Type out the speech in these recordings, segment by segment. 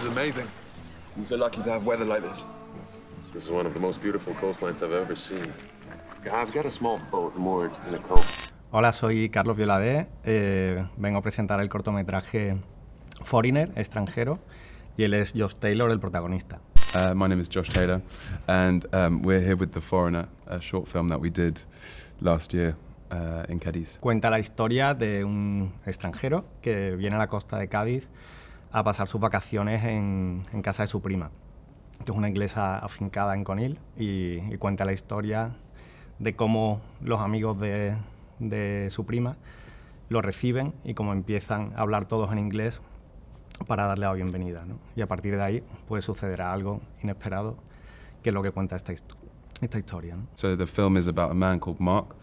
amazing. You're so lucky to have weather like this. This is one of the most beautiful coastlines I've ever seen. I've got a small boat moored in a cove. Hola, soy Carlos Violadé. Eh, vengo a presentar el cortometraje Foreigner, extranjero, y él es Josh Taylor, el protagonista. Uh, my name is Josh Taylor, and um, we're here with The Foreigner, a short film that we did last year uh, in Cadiz. Cuenta la historia de un extranjero que viene a la costa de Cádiz a pasar sus vacaciones en, casa de su prima, que es una inglesa afincada en Conil, y, cuenta la historia de cómo los amigos de, su prima lo reciben y cómo empiezan a hablar todos en inglés para darle la bienvenida. Y a partir de ahí pues sucederá algo inesperado, que es lo que cuenta esta, histo- esta historia. So the film is about a man called Mark,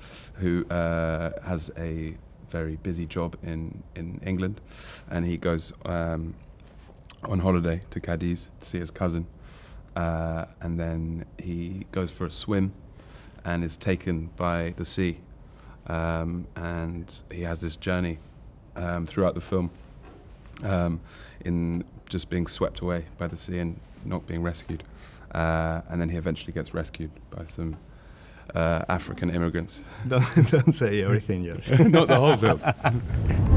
who uh, has a very busy job in, in England, and he goes um, on holiday to Cadiz to see his cousin, uh, and then he goes for a swim, and is taken by the sea, um, and he has this journey um, throughout the film, um, in just being swept away by the sea and not being rescued, uh, and then he eventually gets rescued by some uh, African immigrants. Don't, don't say everything, Josh. Not the whole film.